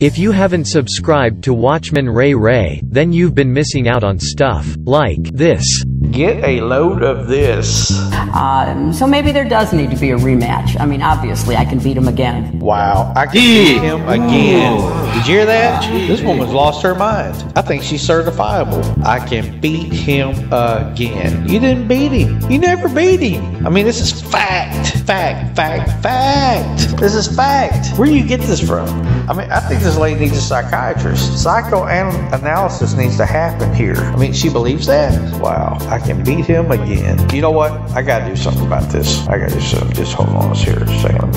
If you haven't subscribed to Watchman Ray Ray, then you've been missing out on stuff like this. Get a load of this. Um, so maybe there does need to be a rematch. I mean, obviously, I can beat him again. Wow, I can beat him again. Did you hear that? This woman's lost her mind. I think she's certifiable. I can beat him again. You didn't beat him. You never beat him. I mean, this is fact. Fact, fact, fact. This is fact. Where do you get this from? I mean, I think this lady needs a psychiatrist. Psychoanalysis needs to happen here. I mean, she believes that? Wow, I can beat him again. You know what? I gotta do something about this. I gotta do something. Just hold on here a second.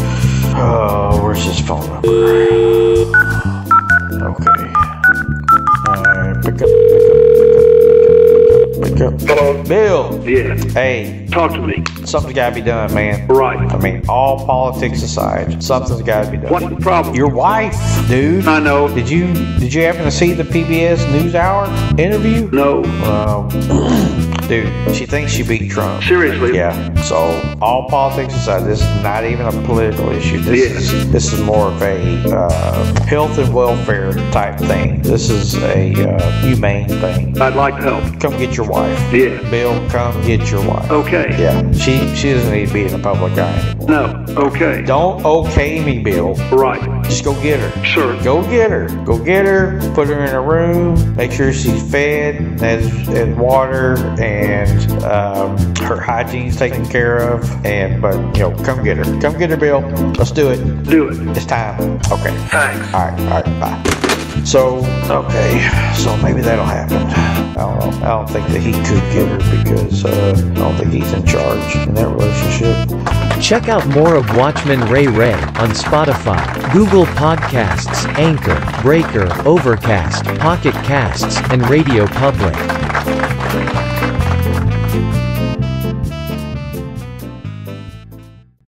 Oh, where's his phone number? Hello? Bill! Yeah. Hey, Talk to me. something's gotta be done, man. Right. I mean, all politics aside, something's gotta be done. What's the problem? Your wife, dude. I know. Did you did you happen to see the PBS NewsHour interview? No. dude, she thinks she beat Trump. Seriously? Yeah. So all politics aside, this is not even a political issue. This Yes. is this is more of a uh, health and welfare type thing. This is a uh, humane thing. I'd like to help. Come get your wife. Yeah. Bill, come get your wife. Okay. Yeah. She she doesn't need to be in the public eye anymore. No. Okay. Don't okay me, Bill. Right. Just go get her. Sure. Go get her. Go get her. Put her in a room. Make sure she's fed, has, has water, and um, her hygiene's taken care of. And but you know, come get her. Come get her, Bill. Let's do it. Do it. It's time. Okay. Thanks. All right. All right. Bye. So okay. So maybe that'll happen. I don't know. I don't think that he could get her because uh, I don't think he's in charge in that relationship. Check out more of Watchman Ray Ray on Spotify, Google Podcasts, Anchor, Breaker, Overcast, Pocket Casts, and Radio Public.